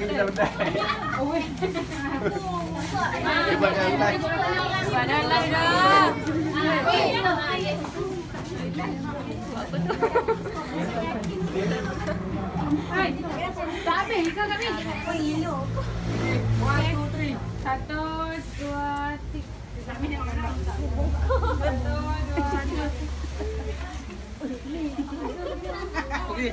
Bà đang lây đó. Đã bị cơ cái bị. One, two, three. Satu, dua, tiga. Satu, dua, tiga. Okay.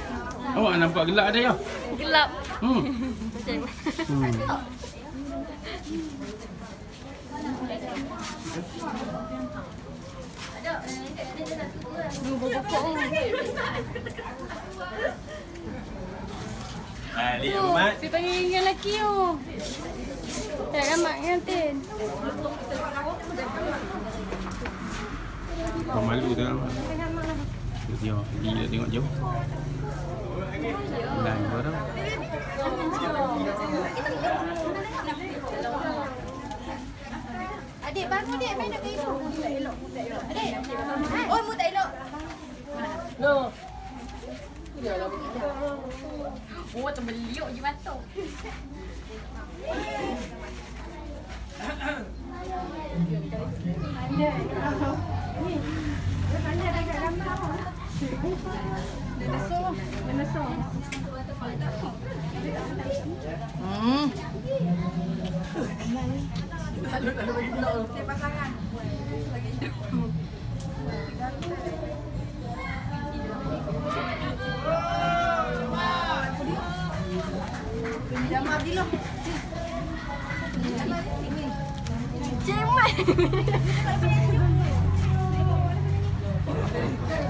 Oh, awak nak nampak gelap ada ya? Gelap. Hmm. hmm. Adik oh, Ahmad. Dia panggil dengan lelaki tu. Oh. Tak ramak kan Tin? Kau malu dah. Kau malu dah. dia dia tengok jauh dan baru Adik bangun dek main nak elok. Elok mutak elok. Adik. Oi mutak elok. No. Oh, terbeliuk je batuk. Yeah. Menesuh Menesuh Hmm Lalu lalu bagi telur Cepat sangat Cepat sangat Cepat sangat Cepat sangat Cepat sangat Cepat sangat Cepat sangat Cepat sangat Cepat sangat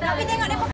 Pwede